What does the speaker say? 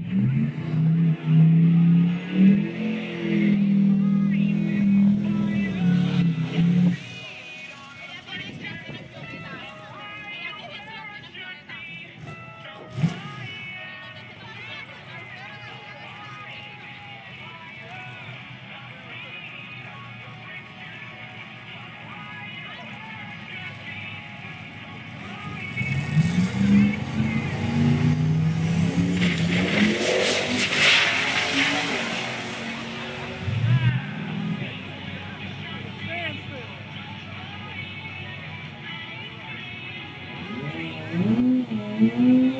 Mm-hmm. Mm-hmm.